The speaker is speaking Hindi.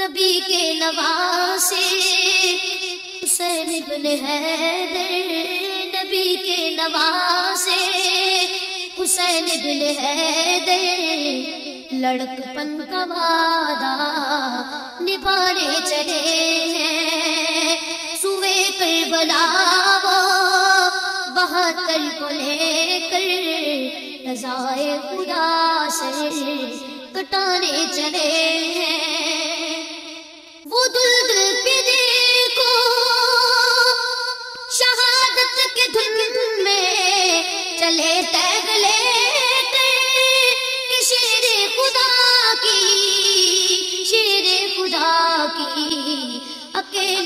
नबी के नवासे। हुसैन इब्न हैदर, नबी के नवासे। हुसैन इब्न हैदर लड़कपन का वादा, निभाने चले हैं। को लेकर खुदा से कटाने चले गले तक लेते शेर खुदा की शेर खुदा की अकेले